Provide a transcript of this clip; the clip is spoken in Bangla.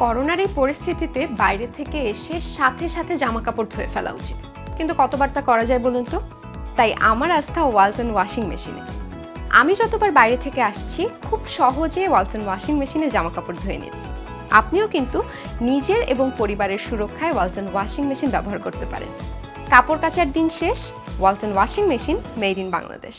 করোনার এই পরিস্থিতিতে বাইরে থেকে এসে সাথে সাথে জামা কাপড় ধুয়ে ফেলা উচিত। কিন্তু কতবার তা করা যায় বলুন তো? তাই আমার আস্থা ওয়ালটন ওয়াশিং মেশিনে। আমি যতবার বাইরে থেকে আসছি, খুব সহজে ওয়ালটন ওয়াশিং মেশিনে জামা কাপড় ধুয়ে নিচ্ছি। আপনিও কিন্তু নিজের এবং পরিবারের সুরক্ষায় ওয়ালটন ওয়াশিং মেশিন ব্যবহার করতে পারেন। কাপড় কাচার দিন শেষ, Walton washing machine made in Bangladesh.